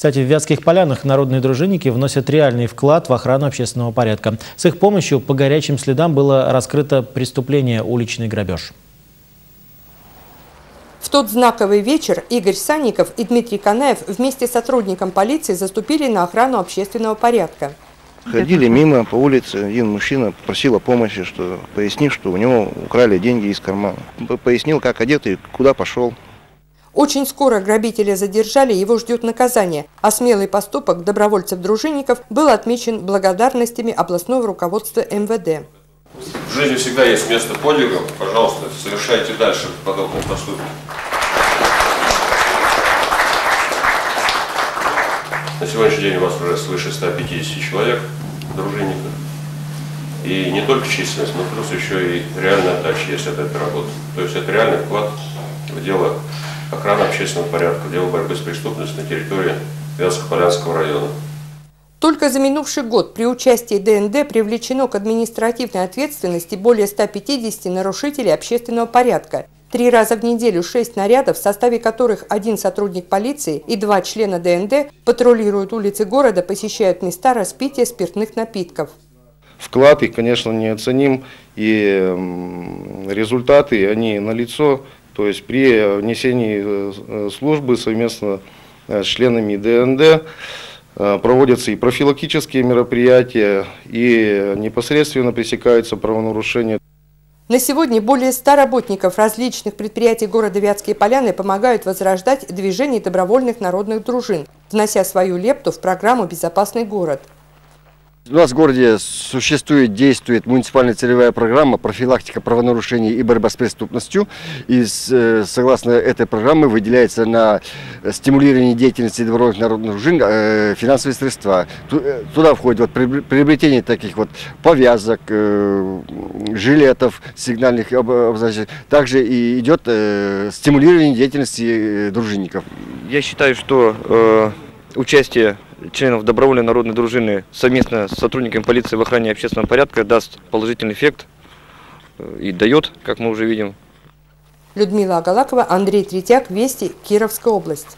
Кстати, в Вятских полянах народные дружинники вносят реальный вклад в охрану общественного порядка. С их помощью по горячим следам было раскрыто преступление уличный грабеж. В тот знаковый вечер Игорь Санников и Дмитрий Канаев вместе с сотрудником полиции заступили на охрану общественного порядка. Ходили мимо по улице, один мужчина просил о помощи, что пояснив, что у него украли деньги из кармана. Пояснил, как одет и куда пошел. Очень скоро грабителя задержали, его ждет наказание, а смелый поступок добровольцев-дружинников был отмечен благодарностями областного руководства МВД. В жизни всегда есть место подвигам. Пожалуйста, совершайте дальше подобные поступки. На сегодняшний день у вас уже свыше 150 человек, дружинников. И не только численность, но плюс еще и реальная отдача есть от этой работы. То есть это реальный вклад охраны общественного порядка, дело борьбы с преступностью на территории Вятско-Полянского района. Только за минувший год при участии ДНД привлечено к административной ответственности более 150 нарушителей общественного порядка – Три раза в неделю шесть нарядов, в составе которых один сотрудник полиции и два члена ДНД патрулируют улицы города, посещают места распития спиртных напитков. Вклад их, конечно, неоценим, и результаты, они налицо. То есть при внесении э, службы совместно э, с членами ДНД э, проводятся и профилактические мероприятия, и непосредственно пресекаются правонарушения. На сегодня более 100 работников различных предприятий города Вятские Поляны помогают возрождать движение добровольных народных дружин, внося свою лепту в программу «Безопасный город». У нас в городе существует, действует муниципальная целевая программа профилактика правонарушений и борьба с преступностью. И э, согласно этой программе выделяется на стимулирование деятельности добровольных народных дружин э, финансовые средства. Э, туда входит вот приобретение таких вот повязок, жилетов, сигнальных обозначений. Также и идет стимулирование деятельности дружинников. Я считаю, что участие членов добровольной народной дружины совместно с сотрудниками полиции в охране общественного порядка даст положительный эффект э, и дает, как мы уже видим. Людмила Агалакова, Андрей Третьяк, Вести, Кировская область.